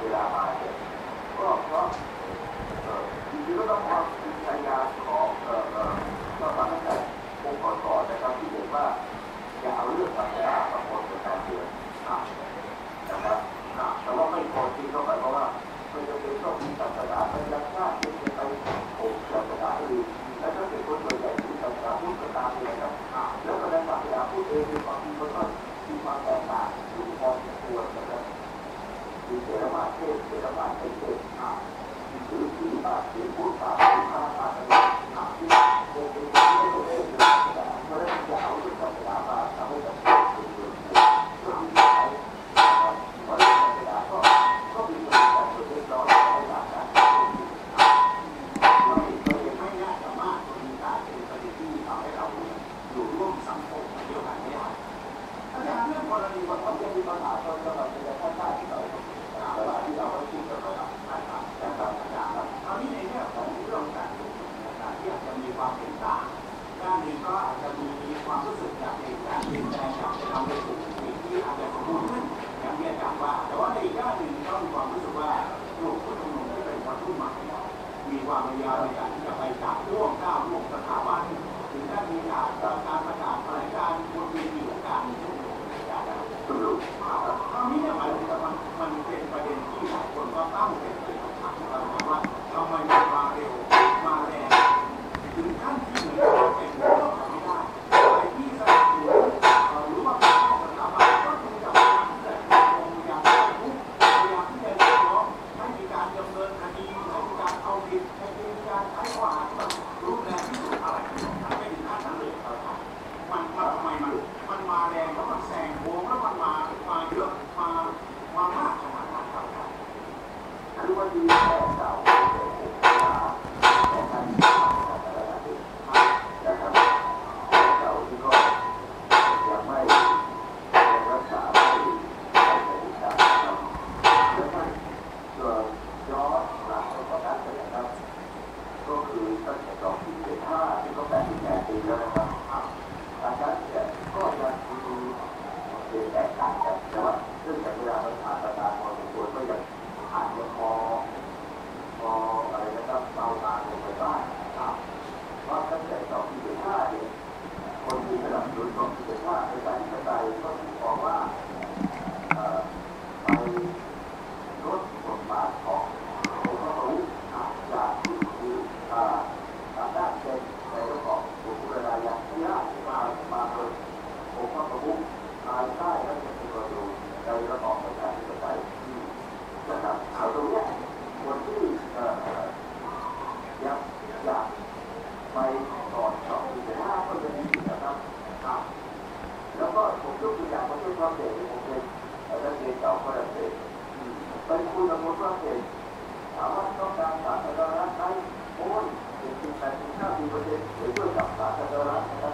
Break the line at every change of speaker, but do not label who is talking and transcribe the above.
เวลามาเนี่ยก็เพราะจริงๆก็ต้องทำจิตใจาของเอ่อเอ่อเรตั้งแต่องค์กรก่อนนะครับที่เห็นว่าอย่าเอาเรื่องศาสนามาปนกับการเมืองนะครับแต่ว่าไม่พอจริงก็หมาเพราะว่ามันจะเป็นต้องมีศาสนาเป็นยักษ์หน้าเป็นไปโขกศาสนาอื่นแล้วก็เป็นคนส่วนใหญ่ที่ศาสนาพูดก็ตามเลยครับแล้วก็ในศาสนาพูดเองบางทีมันก็มีความแตกต่างอยู่พอสมควรนะครับ อยู่ร่
วมสังคมเดียวกันไม่ได้
ถ้าอย่างเรื่
องกรณีว่าเขาจะมี
ปัญหา Thank you. ต่างกันแต่ว่าเรื่องจากเวลามันผ่านประการพอสมควรก็ยังผ่านไม่พอพอ ไปคุยกับคนฝรั่งเศสถามว่าต้องการสารธารณะไหมโอ้ยเจ็ดสิบแปดสิบห้าสิบเปอร์เซ็นต์เห็นด้วกับสาธารณะ